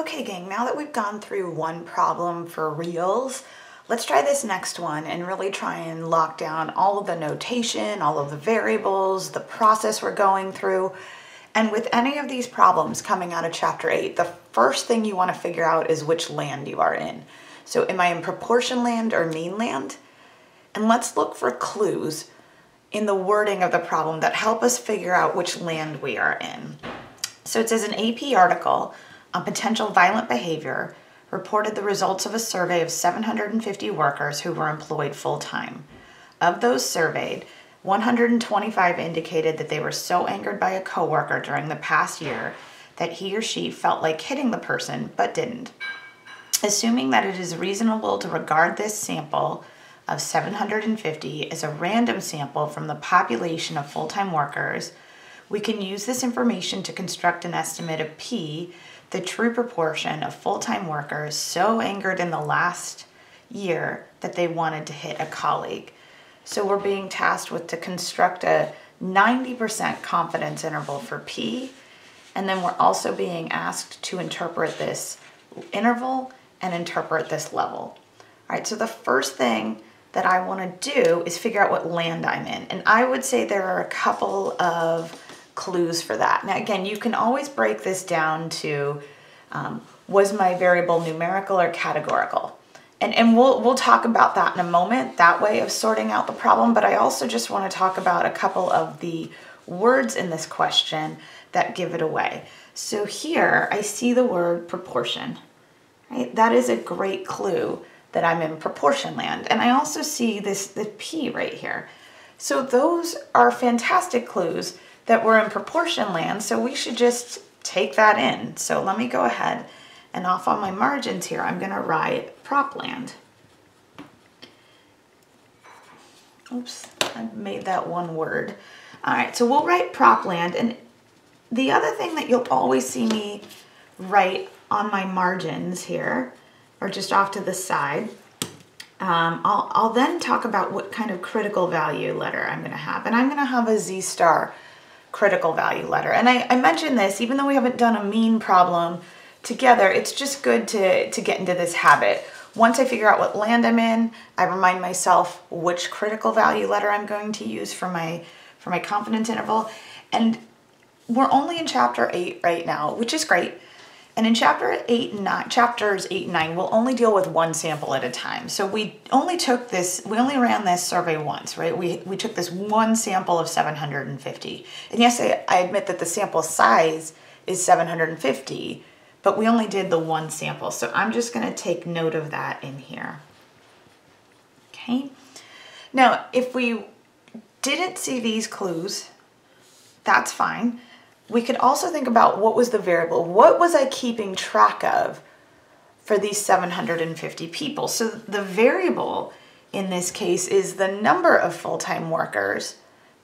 Okay gang, now that we've gone through one problem for reals, let's try this next one and really try and lock down all of the notation, all of the variables, the process we're going through. And with any of these problems coming out of chapter eight, the first thing you wanna figure out is which land you are in. So am I in proportion land or mean land? And let's look for clues in the wording of the problem that help us figure out which land we are in. So it says an AP article on potential violent behavior reported the results of a survey of 750 workers who were employed full-time. Of those surveyed, 125 indicated that they were so angered by a coworker during the past year that he or she felt like hitting the person but didn't. Assuming that it is reasonable to regard this sample of 750 as a random sample from the population of full-time workers, we can use this information to construct an estimate of P the true proportion of full-time workers so angered in the last year that they wanted to hit a colleague. So we're being tasked with to construct a 90% confidence interval for P, and then we're also being asked to interpret this interval and interpret this level. All right, so the first thing that I wanna do is figure out what land I'm in. And I would say there are a couple of clues for that. Now again, you can always break this down to um, was my variable numerical or categorical? And, and we'll, we'll talk about that in a moment, that way of sorting out the problem, but I also just wanna talk about a couple of the words in this question that give it away. So here I see the word proportion, right? That is a great clue that I'm in proportion land. And I also see this the P right here. So those are fantastic clues that we're in proportion land, so we should just take that in. So let me go ahead and off on my margins here, I'm gonna write prop land. Oops, I made that one word. All right, so we'll write prop land. And the other thing that you'll always see me write on my margins here, or just off to the side, um, I'll, I'll then talk about what kind of critical value letter I'm gonna have. And I'm gonna have a Z star critical value letter. And I, I mentioned this, even though we haven't done a mean problem together, it's just good to, to get into this habit. Once I figure out what land I'm in, I remind myself which critical value letter I'm going to use for my, for my confidence interval. And we're only in chapter eight right now, which is great. And in chapter eight and nine, chapters eight and nine, we'll only deal with one sample at a time. So we only took this, we only ran this survey once, right? We, we took this one sample of 750. And yes, I, I admit that the sample size is 750, but we only did the one sample. So I'm just gonna take note of that in here. Okay. Now, if we didn't see these clues, that's fine we could also think about what was the variable. What was I keeping track of for these 750 people? So the variable in this case is the number of full-time workers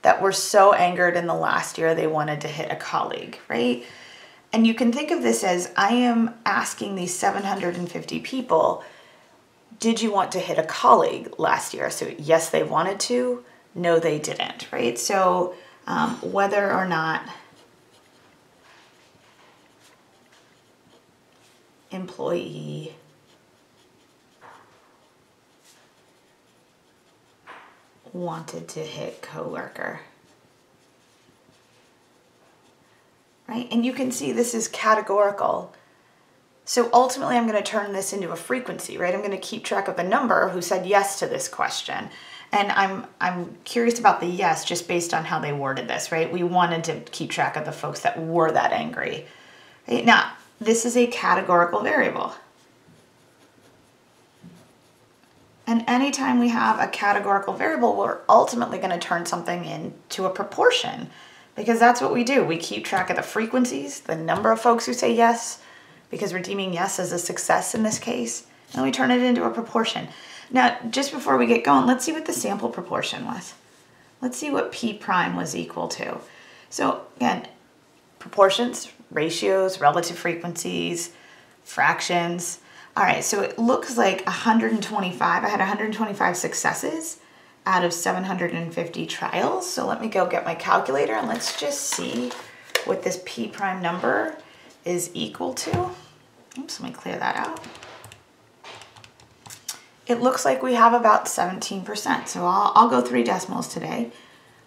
that were so angered in the last year they wanted to hit a colleague, right? And you can think of this as I am asking these 750 people, did you want to hit a colleague last year? So yes, they wanted to, no, they didn't, right? So um, whether or not employee wanted to hit coworker. Right? And you can see this is categorical. So ultimately I'm going to turn this into a frequency, right? I'm going to keep track of the number who said yes to this question. And I'm I'm curious about the yes just based on how they worded this, right? We wanted to keep track of the folks that were that angry. Right? Now, this is a categorical variable. And anytime we have a categorical variable, we're ultimately going to turn something into a proportion because that's what we do. We keep track of the frequencies, the number of folks who say yes, because we're deeming yes as a success in this case, and we turn it into a proportion. Now, just before we get going, let's see what the sample proportion was. Let's see what P prime was equal to. So again, proportions, ratios, relative frequencies, fractions. All right, so it looks like 125. I had 125 successes out of 750 trials. So let me go get my calculator and let's just see what this P prime number is equal to. Oops, let me clear that out. It looks like we have about 17%. So I'll, I'll go three decimals today.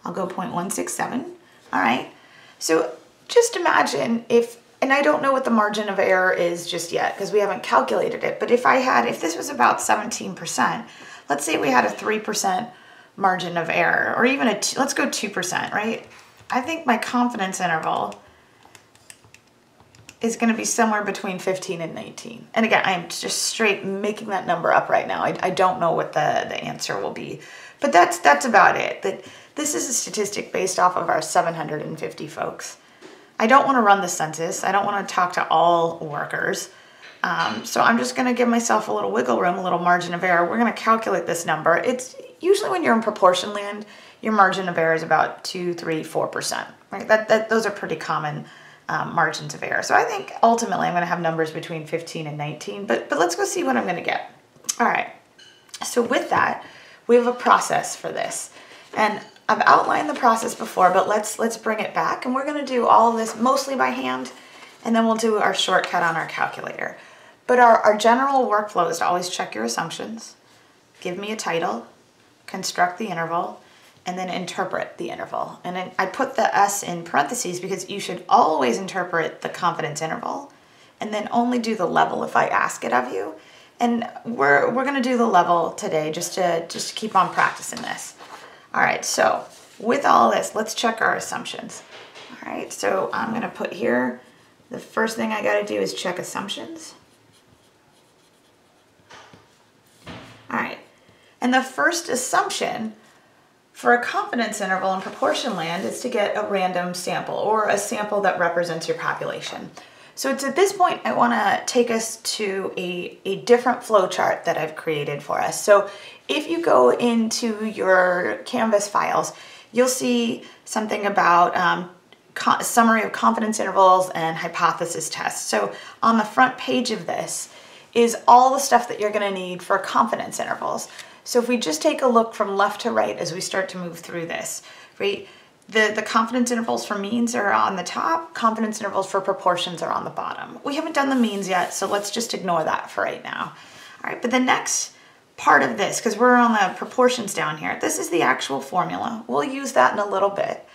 I'll go 0.167. All right. So just imagine if, and I don't know what the margin of error is just yet because we haven't calculated it, but if I had, if this was about 17%, let's say we had a 3% margin of error or even a, let let's go 2%, right? I think my confidence interval is going to be somewhere between 15 and 19. And again, I'm just straight making that number up right now. I, I don't know what the, the answer will be, but that's, that's about it. That This is a statistic based off of our 750 folks. I don't want to run the census. I don't want to talk to all workers. Um, so I'm just going to give myself a little wiggle room, a little margin of error. We're going to calculate this number. It's usually when you're in proportion land, your margin of error is about two, three, four percent. Right? That, that those are pretty common um, margins of error. So I think ultimately I'm going to have numbers between 15 and 19. But but let's go see what I'm going to get. All right. So with that, we have a process for this, and I've outlined the process before, but let's let's bring it back and we're gonna do all of this mostly by hand and then we'll do our shortcut on our calculator. But our, our general workflow is to always check your assumptions, give me a title, construct the interval, and then interpret the interval. And I put the S in parentheses because you should always interpret the confidence interval and then only do the level if I ask it of you. And we're, we're gonna do the level today just to, just to keep on practicing this. All right, so with all this, let's check our assumptions. All right, so I'm gonna put here, the first thing I gotta do is check assumptions. All right, and the first assumption for a confidence interval in proportion land is to get a random sample or a sample that represents your population. So it's at this point I want to take us to a, a different flow chart that I've created for us. So if you go into your Canvas files, you'll see something about um, summary of confidence intervals and hypothesis tests. So on the front page of this is all the stuff that you're going to need for confidence intervals. So if we just take a look from left to right as we start to move through this, right? The, the confidence intervals for means are on the top, confidence intervals for proportions are on the bottom. We haven't done the means yet, so let's just ignore that for right now. All right, but the next part of this, because we're on the proportions down here, this is the actual formula. We'll use that in a little bit.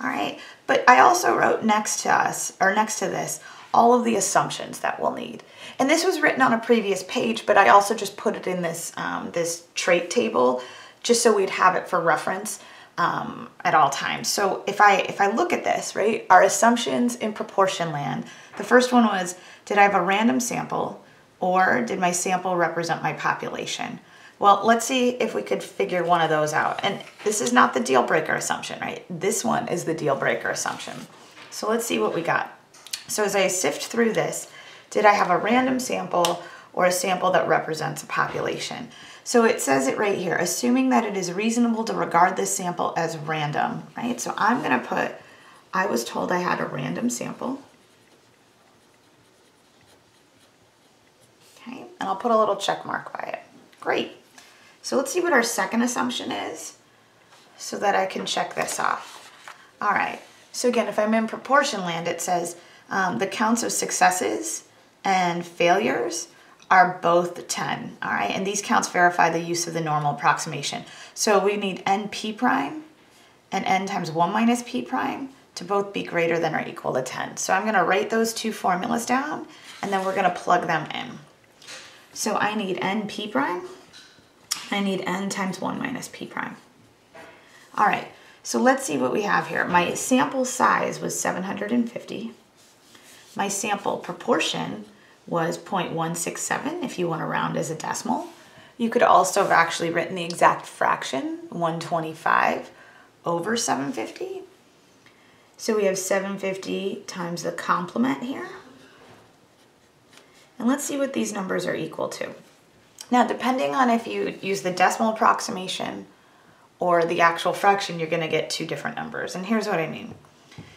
All right, but I also wrote next to us, or next to this, all of the assumptions that we'll need. And this was written on a previous page, but I also just put it in this, um, this trait table just so we'd have it for reference um, at all times. So if I if I look at this, right, our assumptions in proportion land, the first one was, did I have a random sample or did my sample represent my population? Well, let's see if we could figure one of those out. And this is not the deal breaker assumption, right? This one is the deal breaker assumption. So let's see what we got. So as I sift through this, did I have a random sample or a sample that represents a population? So it says it right here, assuming that it is reasonable to regard this sample as random, right? So I'm gonna put, I was told I had a random sample. Okay, and I'll put a little check mark by it. Great. So let's see what our second assumption is so that I can check this off. All right, so again, if I'm in proportion land, it says um, the counts of successes and failures are both 10, all right? And these counts verify the use of the normal approximation. So we need np prime and n times 1 minus p prime to both be greater than or equal to 10. So I'm gonna write those two formulas down and then we're gonna plug them in. So I need np prime, I need n times 1 minus p prime. All right, so let's see what we have here. My sample size was 750. My sample proportion was 0.167 if you want to round as a decimal. You could also have actually written the exact fraction, 125 over 750. So we have 750 times the complement here. And let's see what these numbers are equal to. Now, depending on if you use the decimal approximation or the actual fraction, you're gonna get two different numbers. And here's what I mean.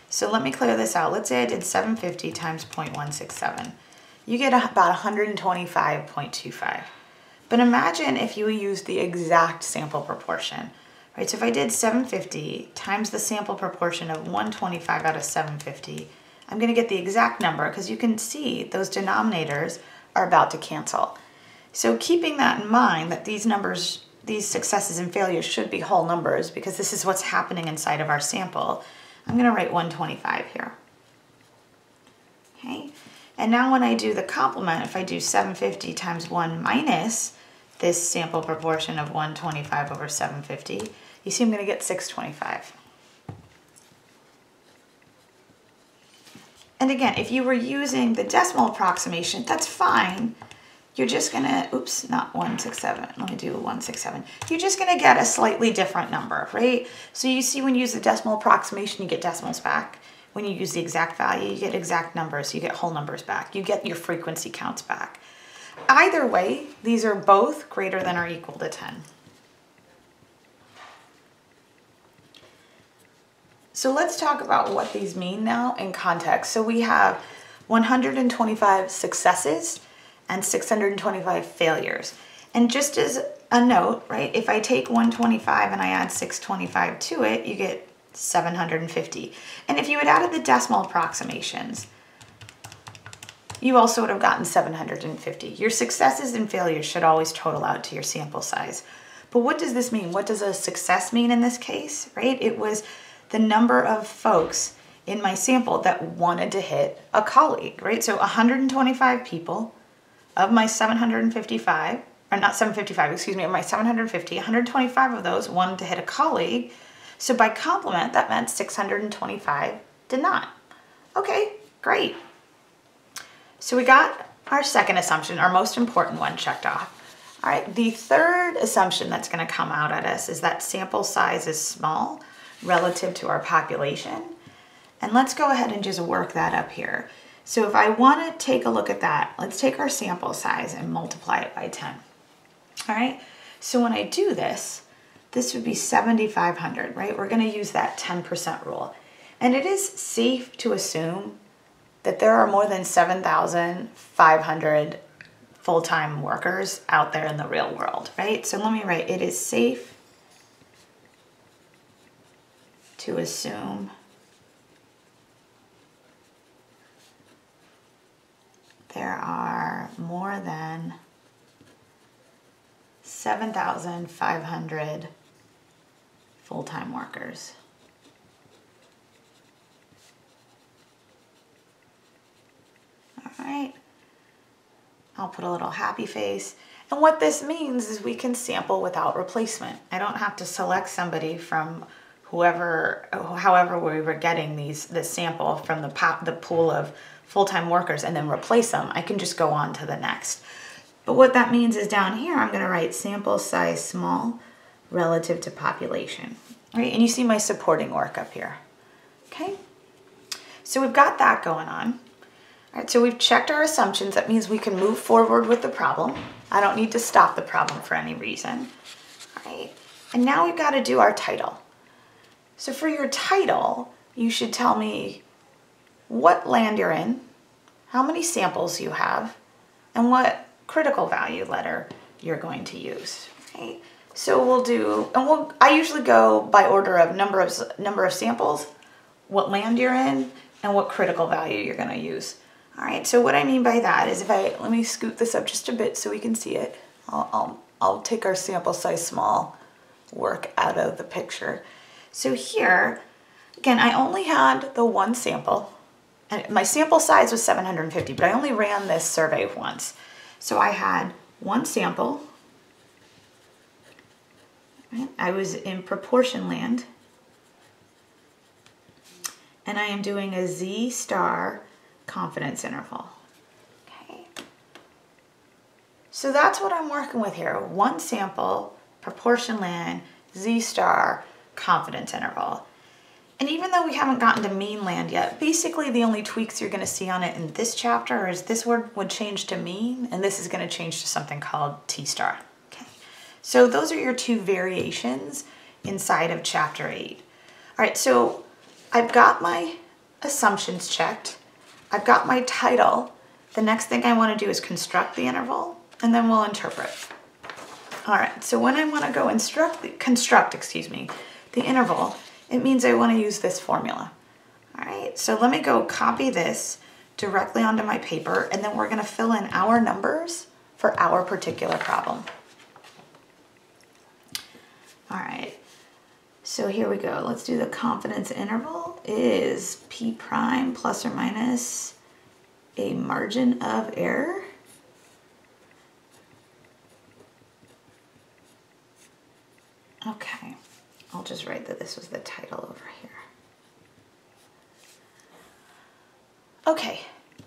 So let me clear this out. Let's say I did 750 times 0.167 you get about 125.25. But imagine if you use the exact sample proportion, right? So if I did 750 times the sample proportion of 125 out of 750, I'm gonna get the exact number because you can see those denominators are about to cancel. So keeping that in mind that these numbers, these successes and failures should be whole numbers because this is what's happening inside of our sample, I'm gonna write 125 here. Okay, and now when I do the complement, if I do 750 times 1 minus this sample proportion of 125 over 750, you see I'm going to get 625. And again, if you were using the decimal approximation, that's fine. You're just going to, oops, not 167. Let me do 167. You're just going to get a slightly different number, right? So you see when you use the decimal approximation, you get decimals back. When you use the exact value, you get exact numbers. You get whole numbers back. You get your frequency counts back. Either way, these are both greater than or equal to 10. So let's talk about what these mean now in context. So we have 125 successes and 625 failures. And just as a note, right, if I take 125 and I add 625 to it, you get 750. And if you had added the decimal approximations, you also would have gotten 750. Your successes and failures should always total out to your sample size. But what does this mean? What does a success mean in this case, right? It was the number of folks in my sample that wanted to hit a colleague, right? So 125 people of my 755, or not 755, excuse me, of my 750, 125 of those wanted to hit a colleague. So by complement, that meant 625 did not. Okay, great. So we got our second assumption, our most important one checked off. All right, the third assumption that's gonna come out at us is that sample size is small relative to our population. And let's go ahead and just work that up here. So if I wanna take a look at that, let's take our sample size and multiply it by 10. All right, so when I do this, this would be 7,500, right? We're gonna use that 10% rule. And it is safe to assume that there are more than 7,500 full-time workers out there in the real world, right? So let me write, it is safe to assume there are more than 7,500 full-time workers. All right. I'll put a little happy face. And what this means is we can sample without replacement. I don't have to select somebody from whoever, however we were getting these this sample from the, pop, the pool of full-time workers and then replace them. I can just go on to the next. But what that means is down here, I'm gonna write sample size small relative to population, right? And you see my supporting work up here, okay? So we've got that going on. All right, so we've checked our assumptions. That means we can move forward with the problem. I don't need to stop the problem for any reason. All right, and now we've got to do our title. So for your title, you should tell me what land you're in, how many samples you have, and what critical value letter you're going to use. Right? So we'll do, and we'll. I usually go by order of number of number of samples, what land you're in, and what critical value you're going to use. All right, so what I mean by that is if I, let me scoot this up just a bit so we can see it. I'll, I'll, I'll take our sample size small work out of the picture. So here, again, I only had the one sample and my sample size was 750, but I only ran this survey once. So I had one sample. I was in proportion land. And I am doing a Z star confidence interval. Okay. So that's what I'm working with here. One sample, proportion land, z-star, confidence interval. And even though we haven't gotten to mean land yet, basically the only tweaks you're gonna see on it in this chapter is this word would change to mean, and this is gonna change to something called t-star. So those are your two variations inside of chapter eight. All right, so I've got my assumptions checked. I've got my title. The next thing I wanna do is construct the interval and then we'll interpret. All right, so when I wanna go instruct, construct, excuse me, the interval, it means I wanna use this formula. All right, so let me go copy this directly onto my paper and then we're gonna fill in our numbers for our particular problem. All right, so here we go. Let's do the confidence interval is P prime plus or minus a margin of error. Okay, I'll just write that this was the title over here. Okay,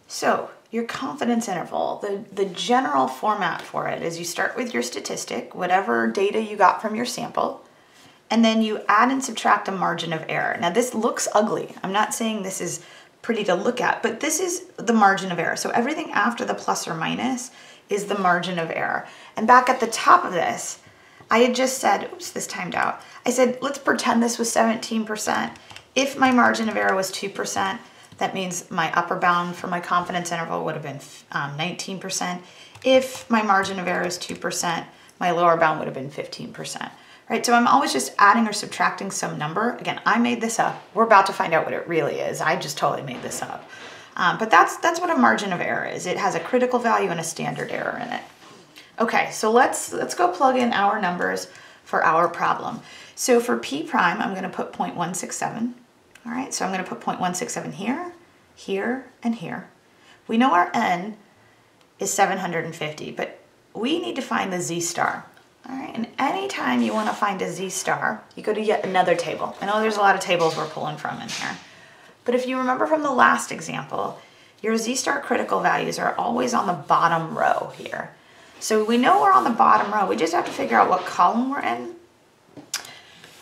so your confidence interval, the, the general format for it is you start with your statistic, whatever data you got from your sample, and then you add and subtract a margin of error. Now this looks ugly. I'm not saying this is pretty to look at, but this is the margin of error. So everything after the plus or minus is the margin of error. And back at the top of this, I had just said, oops, this timed out. I said, let's pretend this was 17%. If my margin of error was 2%, that means my upper bound for my confidence interval would have been um, 19%. If my margin of error is 2%, my lower bound would have been 15%. Right, so I'm always just adding or subtracting some number. Again, I made this up. We're about to find out what it really is. I just totally made this up. Um, but that's, that's what a margin of error is. It has a critical value and a standard error in it. Okay, so let's, let's go plug in our numbers for our problem. So for P prime, I'm gonna put 0.167. All right, so I'm gonna put 0.167 here, here, and here. We know our N is 750, but we need to find the Z star. All right, and anytime you wanna find a Z star, you go to yet another table. I know there's a lot of tables we're pulling from in here. But if you remember from the last example, your Z star critical values are always on the bottom row here. So we know we're on the bottom row. We just have to figure out what column we're in.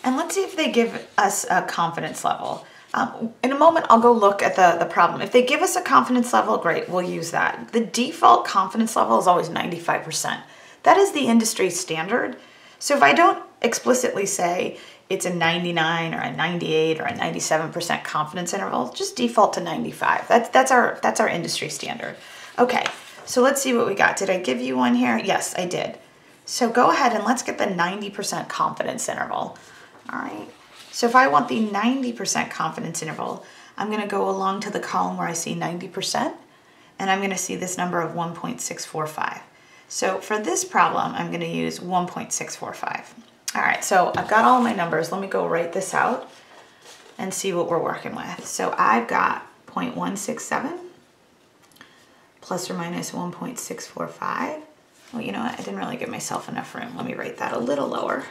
And let's see if they give us a confidence level. Um, in a moment, I'll go look at the, the problem. If they give us a confidence level, great, we'll use that. The default confidence level is always 95%. That is the industry standard. So if I don't explicitly say it's a 99 or a 98 or a 97% confidence interval, just default to 95. That's, that's, our, that's our industry standard. Okay, so let's see what we got. Did I give you one here? Yes, I did. So go ahead and let's get the 90% confidence interval. All right. So if I want the 90% confidence interval, I'm going to go along to the column where I see 90%, and I'm going to see this number of 1.645. So for this problem, I'm going to use 1.645. All right, so I've got all my numbers. Let me go write this out and see what we're working with. So I've got 0.167 plus or minus 1.645. Well, you know what? I didn't really give myself enough room. Let me write that a little lower.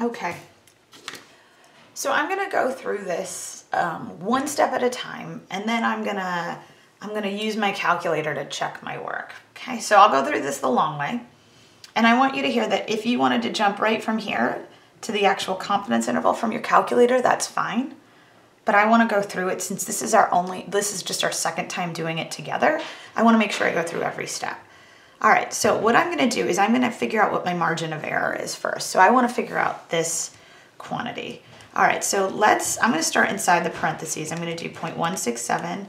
Okay. So I'm gonna go through this um, one step at a time, and then I'm gonna I'm gonna use my calculator to check my work. Okay, so I'll go through this the long way, and I want you to hear that if you wanted to jump right from here to the actual confidence interval from your calculator, that's fine. But I wanna go through it since this is our only, this is just our second time doing it together. I wanna make sure I go through every step. All right, so what I'm gonna do is I'm gonna figure out what my margin of error is first. So I wanna figure out this quantity. All right, so let's, I'm gonna start inside the parentheses. I'm gonna do 0.167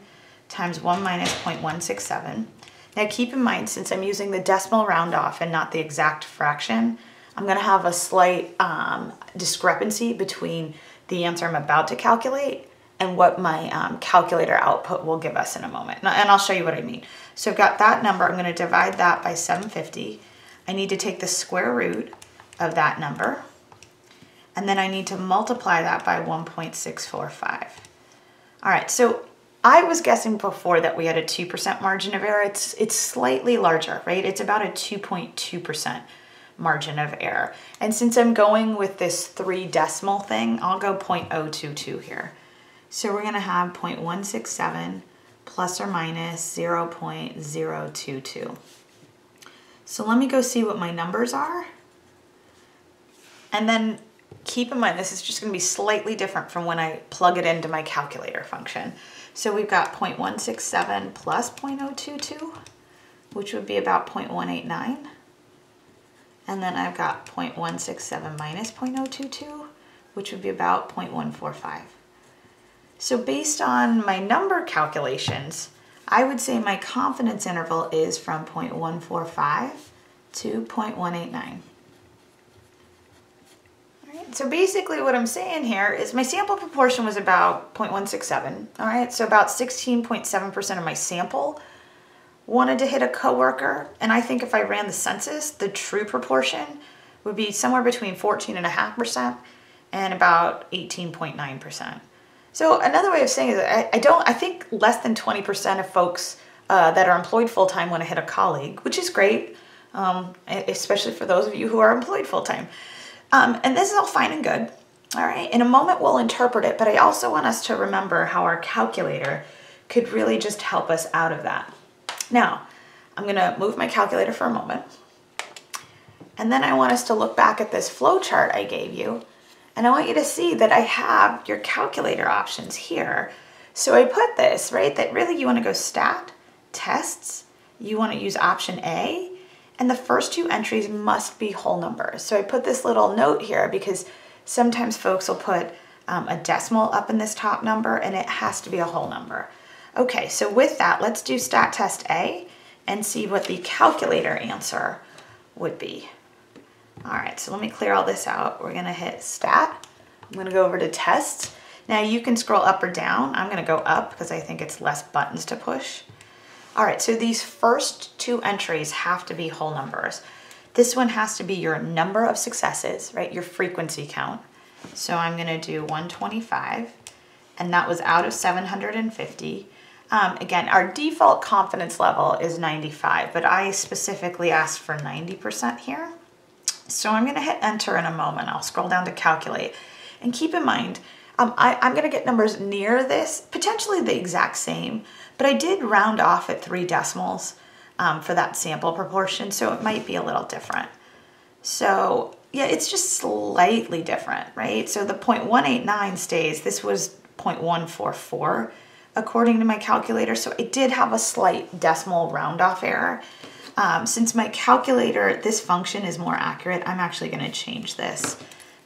times one minus 0.167. Now keep in mind, since I'm using the decimal round off and not the exact fraction, I'm gonna have a slight um, discrepancy between the answer I'm about to calculate and what my um, calculator output will give us in a moment. And I'll show you what I mean. So I've got that number, I'm gonna divide that by 750. I need to take the square root of that number, and then I need to multiply that by 1.645. All right, so I was guessing before that we had a 2% margin of error. It's, it's slightly larger, right? It's about a 2.2% margin of error. And since I'm going with this three decimal thing, I'll go 0.022 here. So we're gonna have 0.167 plus or minus 0.022. So let me go see what my numbers are. And then keep in mind, this is just gonna be slightly different from when I plug it into my calculator function. So we've got 0.167 plus 0.022, which would be about 0.189. And then I've got 0.167 minus 0.022, which would be about 0.145. So based on my number calculations, I would say my confidence interval is from 0.145 to 0.189. So basically what I'm saying here is my sample proportion was about 0.167, all right? So about 16.7% of my sample wanted to hit a coworker, and I think if I ran the census, the true proportion would be somewhere between 14.5% and about 18.9%. So another way of saying it, I, I don't, I think less than 20% of folks uh, that are employed full-time want to hit a colleague, which is great, um, especially for those of you who are employed full-time. Um, and this is all fine and good. All right, in a moment we'll interpret it, but I also want us to remember how our calculator could really just help us out of that. Now, I'm gonna move my calculator for a moment. And then I want us to look back at this flow chart I gave you. And I want you to see that I have your calculator options here. So I put this, right, that really you wanna go stat, tests, you wanna use option A, and the first two entries must be whole numbers. So I put this little note here because sometimes folks will put um, a decimal up in this top number and it has to be a whole number. Okay, so with that, let's do stat test A and see what the calculator answer would be. All right, so let me clear all this out. We're gonna hit stat. I'm gonna go over to test. Now you can scroll up or down. I'm gonna go up because I think it's less buttons to push. All right, so these first two entries have to be whole numbers. This one has to be your number of successes, right? Your frequency count. So I'm gonna do 125, and that was out of 750. Um, again, our default confidence level is 95, but I specifically asked for 90% here. So I'm gonna hit enter in a moment. I'll scroll down to calculate. And keep in mind, um, I, I'm gonna get numbers near this, potentially the exact same, but I did round off at three decimals um, for that sample proportion, so it might be a little different. So yeah, it's just slightly different, right? So the 0.189 stays, this was 0.144 according to my calculator, so it did have a slight decimal round off error. Um, since my calculator, this function is more accurate, I'm actually gonna change this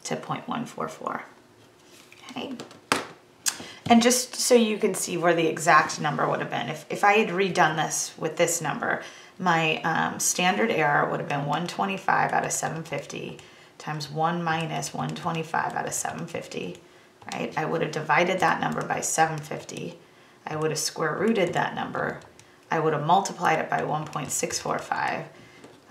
to 0.144, okay? And just so you can see where the exact number would have been, if, if I had redone this with this number, my um, standard error would have been 125 out of 750 times 1 minus 125 out of 750, right? I would have divided that number by 750. I would have square rooted that number. I would have multiplied it by 1.645.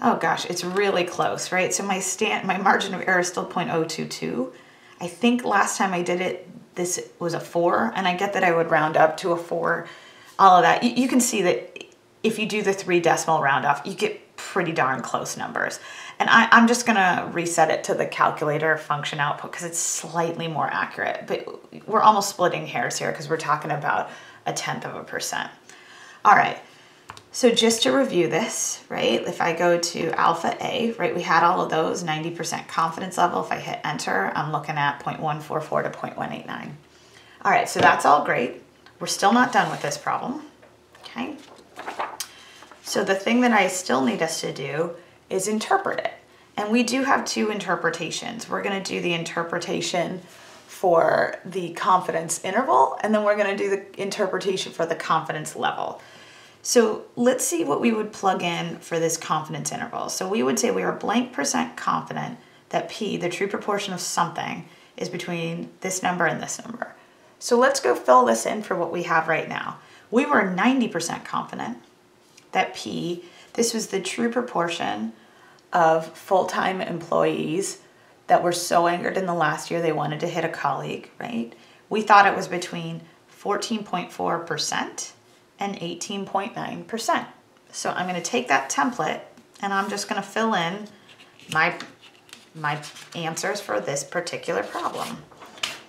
Oh gosh, it's really close, right? So my stand, my margin of error is still 0.022. I think last time I did it, this was a four, and I get that I would round up to a four, all of that. You, you can see that if you do the three decimal round off, you get pretty darn close numbers. And I, I'm just gonna reset it to the calculator function output because it's slightly more accurate, but we're almost splitting hairs here because we're talking about a tenth of a percent. All right, so just to review this, right, if I go to alpha A, right, we had all of those, 90% confidence level. If I hit enter, I'm looking at 0.144 to 0.189. All right, so that's all great. We're still not done with this problem, okay? So the thing that I still need us to do is interpret it. And we do have two interpretations. We're gonna do the interpretation for the confidence interval, and then we're gonna do the interpretation for the confidence level. So let's see what we would plug in for this confidence interval. So we would say we are blank percent confident that P, the true proportion of something, is between this number and this number. So let's go fill this in for what we have right now. We were 90% confident that P, this was the true proportion of full-time employees that were so angered in the last year they wanted to hit a colleague, right? We thought it was between 14.4% and 18.9%. So I'm gonna take that template and I'm just gonna fill in my, my answers for this particular problem.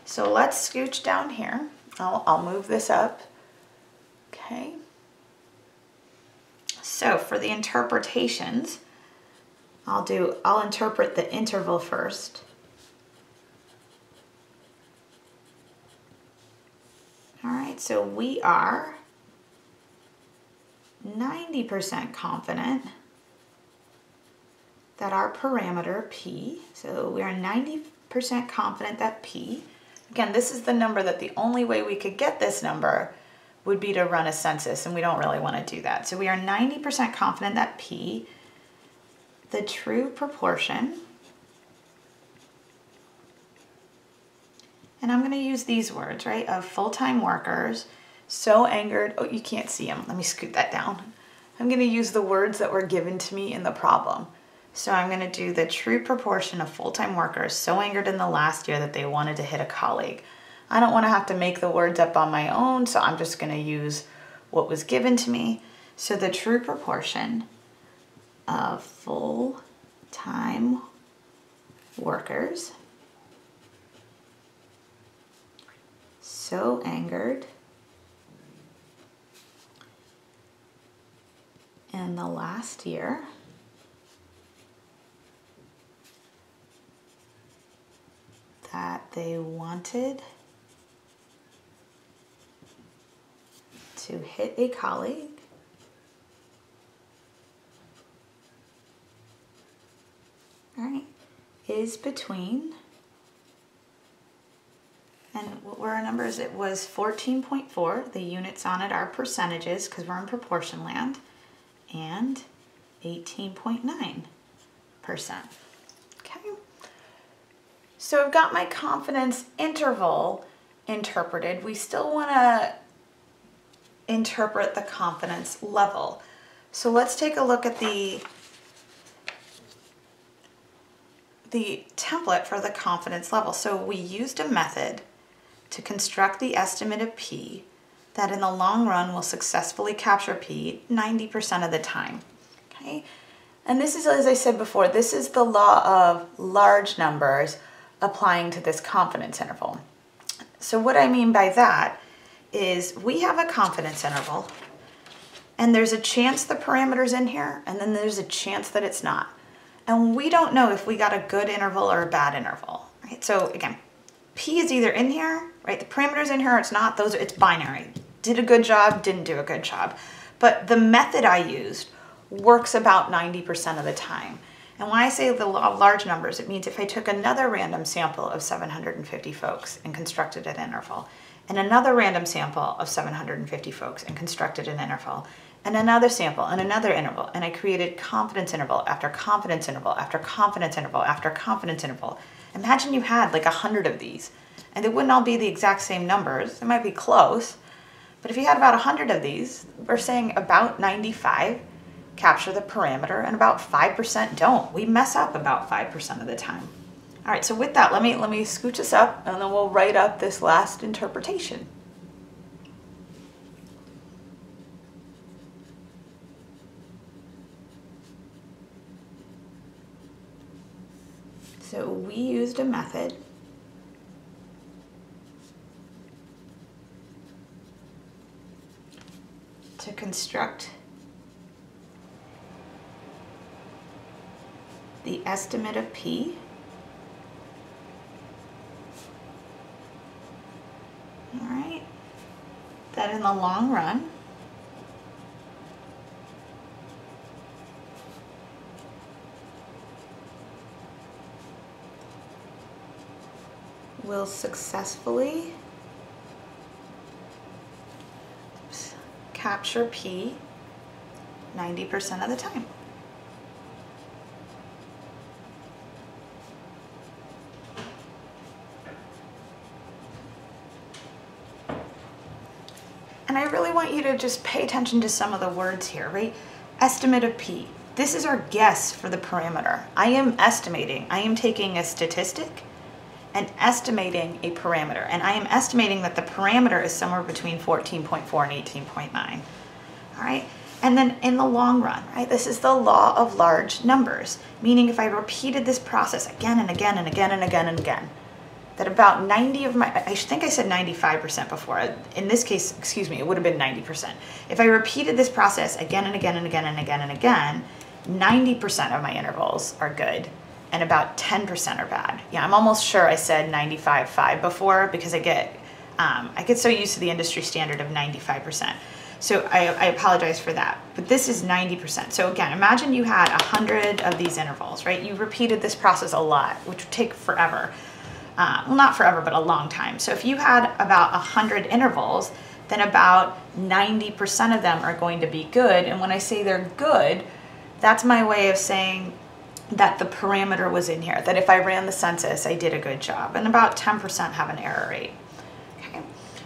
So let's scooch down here. I'll, I'll move this up. Okay. So for the interpretations, I'll do, I'll interpret the interval first. All right, so we are 90% confident that our parameter P, so we are 90% confident that P, again, this is the number that the only way we could get this number would be to run a census, and we don't really want to do that. So we are 90% confident that P, the true proportion, and I'm going to use these words, right, of full-time workers, so angered, oh, you can't see them. Let me scoot that down. I'm going to use the words that were given to me in the problem. So I'm going to do the true proportion of full-time workers so angered in the last year that they wanted to hit a colleague. I don't want to have to make the words up on my own, so I'm just going to use what was given to me. So the true proportion of full-time workers. So angered. In the last year that they wanted to hit a colleague all right is between and what were our numbers? It was 14.4. The units on it are percentages because we're in proportion land. And 18.9%. Okay. So I've got my confidence interval interpreted. We still want to interpret the confidence level. So let's take a look at the the template for the confidence level. So we used a method to construct the estimate of P that in the long run will successfully capture P 90% of the time. Okay? And this is, as I said before, this is the law of large numbers applying to this confidence interval. So what I mean by that is we have a confidence interval and there's a chance the parameter's in here and then there's a chance that it's not. And we don't know if we got a good interval or a bad interval, right? So again, P is either in here, right? The parameter's in here, it's not, those it's binary. Did a good job, didn't do a good job. But the method I used works about 90% of the time. And when I say the law of large numbers, it means if I took another random sample of 750 folks and constructed an interval, and another random sample of 750 folks and constructed an interval, and another sample and another interval, and I created confidence interval after confidence interval after confidence interval after confidence interval, Imagine you had like a hundred of these and they wouldn't all be the exact same numbers. It might be close, but if you had about a hundred of these, we're saying about 95 capture the parameter and about 5% don't. We mess up about 5% of the time. All right, so with that, let me, let me scooch this up and then we'll write up this last interpretation. So we used a method. To construct the estimate of P. All right. That in the long run will successfully capture P 90% of the time. And I really want you to just pay attention to some of the words here, right? Estimate of P. This is our guess for the parameter. I am estimating, I am taking a statistic and estimating a parameter. And I am estimating that the parameter is somewhere between 14.4 and 18.9. All right. And then in the long run, right, this is the law of large numbers, meaning if I repeated this process again and again and again and again and again, that about 90 of my, I think I said 95% before. In this case, excuse me, it would have been 90%. If I repeated this process again and again and again and again and again, 90% of my intervals are good and about 10% are bad. Yeah, I'm almost sure I said 95.5 before because I get Um, I get so used to the industry standard of 95%. So I, I apologize for that. But this is 90%. So again, imagine you had 100 of these intervals, right? You repeated this process a lot, which would take forever. Uh, well, not forever, but a long time. So if you had about 100 intervals, then about 90% of them are going to be good. And when I say they're good, that's my way of saying that the parameter was in here, that if I ran the census, I did a good job. And about 10% have an error rate. Okay.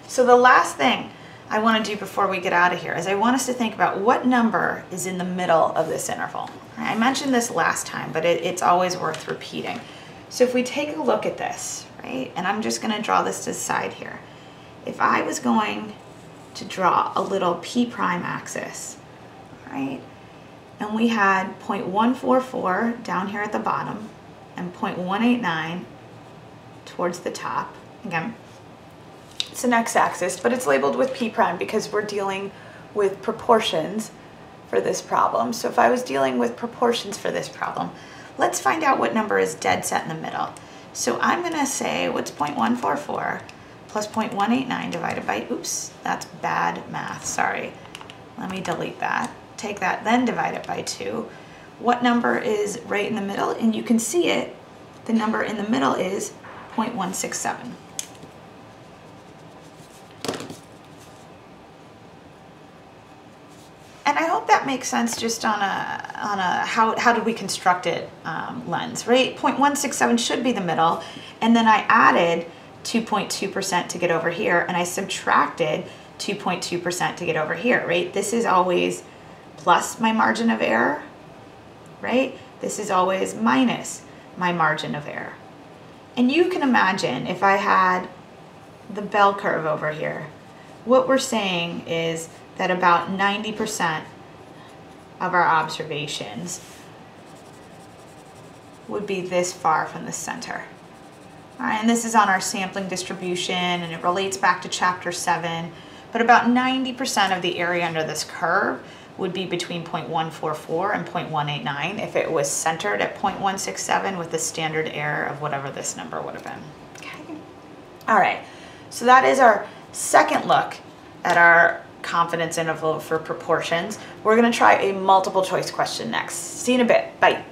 So the last thing I want to do before we get out of here is I want us to think about what number is in the middle of this interval. I mentioned this last time, but it, it's always worth repeating. So if we take a look at this, right, and I'm just going to draw this to the side here. If I was going to draw a little p prime axis, right, and we had 0.144 down here at the bottom and 0.189 towards the top. Again, it's an x-axis, but it's labeled with p prime because we're dealing with proportions for this problem. So if I was dealing with proportions for this problem, let's find out what number is dead set in the middle. So I'm going to say what's 0.144 plus 0.189 divided by, oops, that's bad math, sorry. Let me delete that take that, then divide it by 2. What number is right in the middle? And you can see it. The number in the middle is 0.167. And I hope that makes sense just on a, on a how, how did we construct it um, lens, right? 0.167 should be the middle. And then I added 2.2% to get over here and I subtracted 2.2% to get over here, right? This is always plus my margin of error, right? This is always minus my margin of error. And you can imagine if I had the bell curve over here, what we're saying is that about 90% of our observations would be this far from the center. All right, and this is on our sampling distribution and it relates back to chapter seven, but about 90% of the area under this curve would be between 0.144 and 0.189 if it was centered at 0.167 with the standard error of whatever this number would have been. Okay. All right, so that is our second look at our confidence interval for proportions. We're gonna try a multiple choice question next. See you in a bit, bye.